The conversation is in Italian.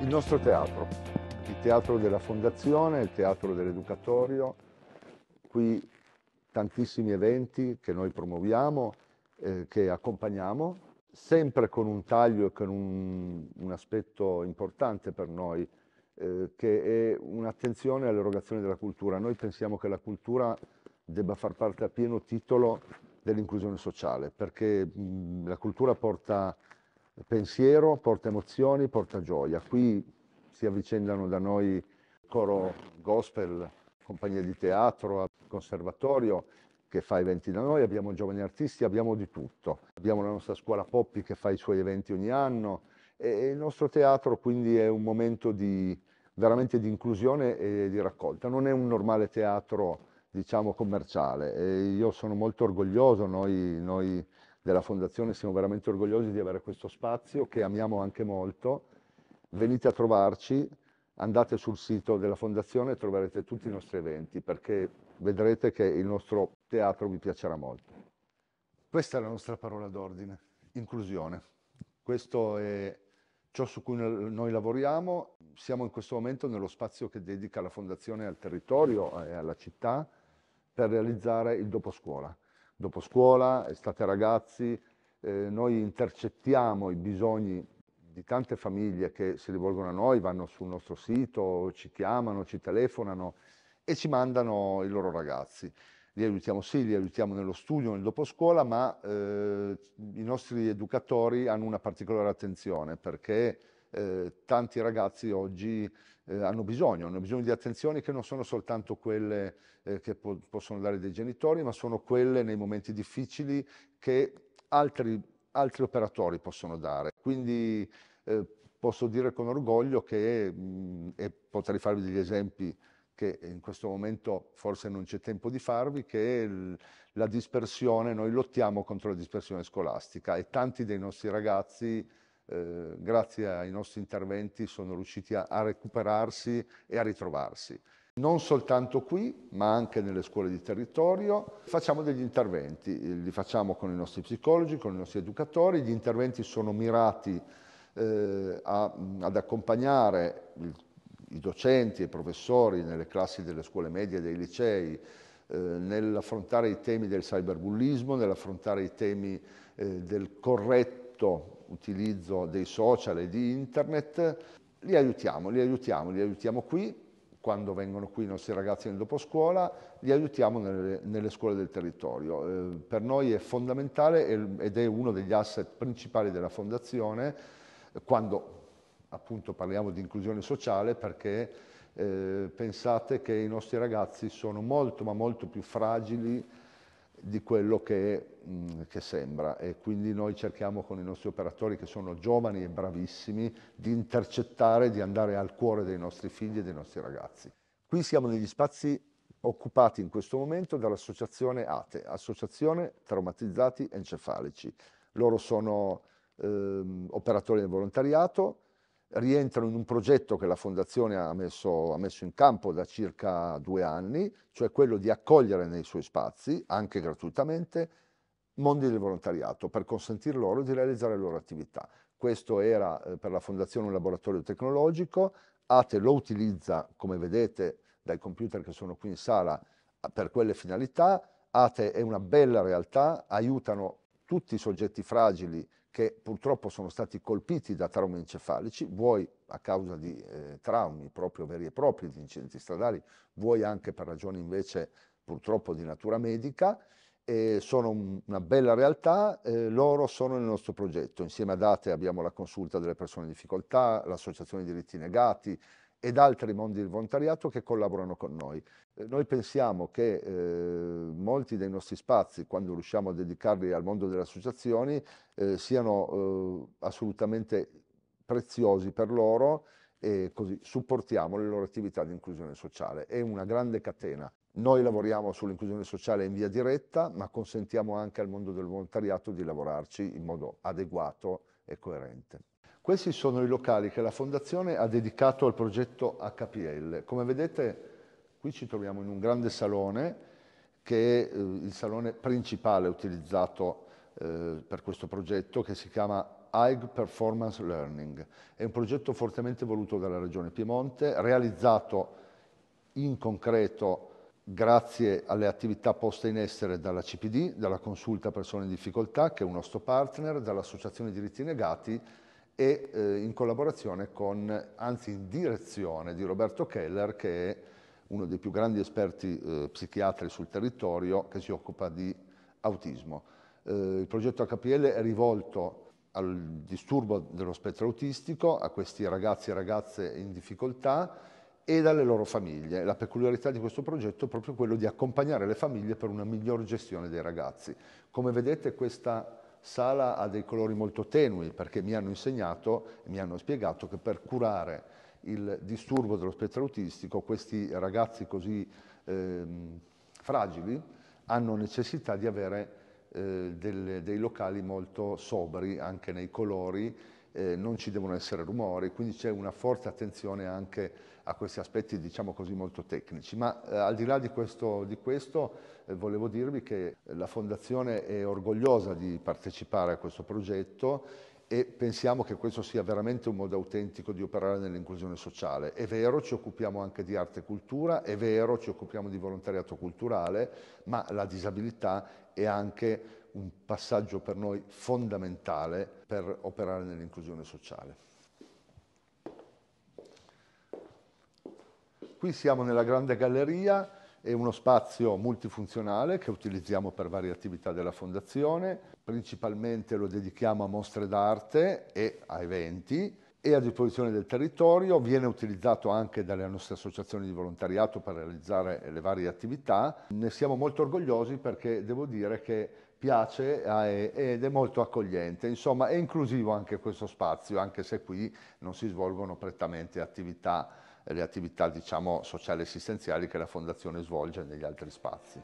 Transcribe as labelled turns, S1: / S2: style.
S1: il nostro teatro, il teatro della fondazione, il teatro dell'educatorio, qui tantissimi eventi che noi promuoviamo, eh, che accompagniamo, sempre con un taglio e con un, un aspetto importante per noi, eh, che è un'attenzione all'erogazione della cultura. Noi pensiamo che la cultura debba far parte a pieno titolo dell'inclusione sociale, perché mh, la cultura porta pensiero, porta emozioni, porta gioia. Qui si avvicendano da noi coro gospel, compagnia di teatro, conservatorio che fa eventi da noi, abbiamo giovani artisti, abbiamo di tutto. Abbiamo la nostra scuola Poppi che fa i suoi eventi ogni anno e il nostro teatro quindi è un momento di, veramente di inclusione e di raccolta. Non è un normale teatro diciamo commerciale e io sono molto orgoglioso, noi, noi della Fondazione siamo veramente orgogliosi di avere questo spazio che amiamo anche molto. Venite a trovarci, andate sul sito della Fondazione e troverete tutti i nostri eventi perché vedrete che il nostro teatro vi piacerà molto. Questa è la nostra parola d'ordine, inclusione. Questo è ciò su cui noi lavoriamo. Siamo in questo momento nello spazio che dedica la Fondazione al territorio e alla città per realizzare il dopo scuola dopo scuola, estate ragazzi, eh, noi intercettiamo i bisogni di tante famiglie che si rivolgono a noi, vanno sul nostro sito, ci chiamano, ci telefonano e ci mandano i loro ragazzi. Li aiutiamo sì, li aiutiamo nello studio, nel dopo scuola, ma eh, i nostri educatori hanno una particolare attenzione perché eh, tanti ragazzi oggi eh, hanno bisogno, hanno bisogno di attenzioni che non sono soltanto quelle eh, che po possono dare dei genitori, ma sono quelle nei momenti difficili che altri, altri operatori possono dare. Quindi eh, posso dire con orgoglio che, mh, e potrei farvi degli esempi che in questo momento forse non c'è tempo di farvi, che la dispersione, noi lottiamo contro la dispersione scolastica e tanti dei nostri ragazzi eh, grazie ai nostri interventi sono riusciti a, a recuperarsi e a ritrovarsi. Non soltanto qui, ma anche nelle scuole di territorio, facciamo degli interventi, li facciamo con i nostri psicologi, con i nostri educatori, gli interventi sono mirati eh, a, ad accompagnare il, i docenti e i professori nelle classi delle scuole medie e dei licei eh, nell'affrontare i temi del cyberbullismo, nell'affrontare i temi eh, del corretto utilizzo dei social e di internet, li aiutiamo, li aiutiamo, li aiutiamo qui, quando vengono qui i nostri ragazzi nel doposcuola, li aiutiamo nelle, nelle scuole del territorio. Eh, per noi è fondamentale ed è uno degli asset principali della Fondazione quando appunto parliamo di inclusione sociale perché eh, pensate che i nostri ragazzi sono molto ma molto più fragili di quello che, mh, che, sembra e quindi noi cerchiamo con i nostri operatori che sono giovani e bravissimi di intercettare, di andare al cuore dei nostri figli e dei nostri ragazzi. Qui siamo negli spazi occupati in questo momento dall'associazione ATE, Associazione Traumatizzati Encefalici. Loro sono ehm, operatori del volontariato, rientrano in un progetto che la Fondazione ha messo, ha messo, in campo da circa due anni, cioè quello di accogliere nei suoi spazi, anche gratuitamente, mondi del volontariato per consentire loro di realizzare le loro attività. Questo era eh, per la Fondazione un laboratorio tecnologico, ATE lo utilizza, come vedete dai computer che sono qui in sala, per quelle finalità. ATE è una bella realtà, aiutano tutti i soggetti fragili che purtroppo sono stati colpiti da traumi encefalici, vuoi a causa di eh, traumi proprio veri e propri, di incidenti stradali, vuoi anche per ragioni invece purtroppo di natura medica, eh, sono un, una bella realtà, eh, loro sono nel nostro progetto. Insieme ad ATE abbiamo la consulta delle persone in difficoltà, l'associazione dei diritti negati, ed altri mondi del volontariato che collaborano con noi. Eh, noi pensiamo che eh, molti dei nostri spazi, quando riusciamo a dedicarli al mondo delle associazioni, eh, siano eh, assolutamente preziosi per loro e così supportiamo le loro attività di inclusione sociale. È una grande catena. Noi lavoriamo sull'inclusione sociale in via diretta, ma consentiamo anche al mondo del volontariato di lavorarci in modo adeguato e coerente. Questi sono i locali che la Fondazione ha dedicato al progetto HPL. Come vedete qui ci troviamo in un grande salone che è eh, il salone principale utilizzato eh, per questo progetto che si chiama High Performance Learning. È un progetto fortemente voluto dalla Regione Piemonte, realizzato in concreto grazie alle attività poste in essere dalla CPD, dalla Consulta Persone in Difficoltà, che è un nostro partner, dall'Associazione Diritti Negati e eh, in collaborazione con, anzi in direzione di Roberto Keller, che è uno dei più grandi esperti eh, psichiatri sul territorio che si occupa di autismo. Eh, il progetto HPL è rivolto al disturbo dello spettro autistico, a questi ragazzi e ragazze in difficoltà e dalle loro famiglie. La peculiarità di questo progetto è proprio quello di accompagnare le famiglie per una miglior gestione dei ragazzi. Come vedete questa sala ha dei colori molto tenui perché mi hanno insegnato e mi hanno spiegato che per curare il disturbo dello spettro autistico questi ragazzi così eh, fragili hanno necessità di avere eh, delle, dei locali molto sobri anche nei colori, eh, non ci devono essere rumori, quindi c'è una forte attenzione anche a questi aspetti diciamo così molto tecnici. Ma eh, al di là di questo, di questo eh, volevo dirvi che la Fondazione è orgogliosa di partecipare a questo progetto e pensiamo che questo sia veramente un modo autentico di operare nell'inclusione sociale. È vero, ci occupiamo anche di arte e cultura, è vero, ci occupiamo di volontariato culturale, ma la disabilità è anche un passaggio per noi fondamentale per operare nell'inclusione sociale. Qui siamo nella grande galleria, è uno spazio multifunzionale che utilizziamo per varie attività della Fondazione, principalmente lo dedichiamo a mostre d'arte e a eventi, è a disposizione del territorio, viene utilizzato anche dalle nostre associazioni di volontariato per realizzare le varie attività. Ne siamo molto orgogliosi perché devo dire che piace ed è molto accogliente. Insomma, è inclusivo anche questo spazio, anche se qui non si svolgono prettamente attività, le attività diciamo, sociali e assistenziali che la Fondazione svolge negli altri spazi.